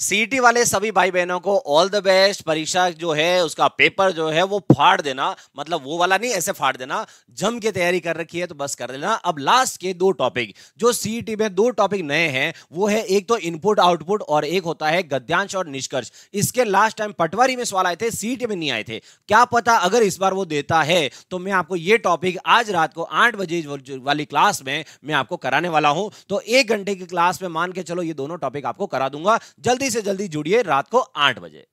सीटी वाले सभी भाई बहनों को ऑल द बेस्ट परीक्षा जो है, उसका पेपर जो है, वो फाड़ देना। मतलब वो वाला नहीं, ऐसे फाड़ देना। जम के तैयारी कर रखी है तो बस कर देना। अब लास्ट के दो टॉपिक जो सीटी में दो टॉपिक नए हैं, वो है एक तो इनपुट आउटपुट और एक होता है गद्यांश और निष्कर्ष। इसके लास्ट टाइम पटवारी में सवाल आए थे सीटी में नहीं आए थे। क्या पता अगर इस बार वो देता है तो मैं आपको ये टॉपिक आज रात को आठ बजे वाली क्लास में मैं आपको कराने वाला हूँ। तो एक घंटे की क्लास में मान के चलो, ये दोनों टॉपिक आपको करा दूँगा। जल्दी से जल्दी जुड़िए रात को आठ बजे।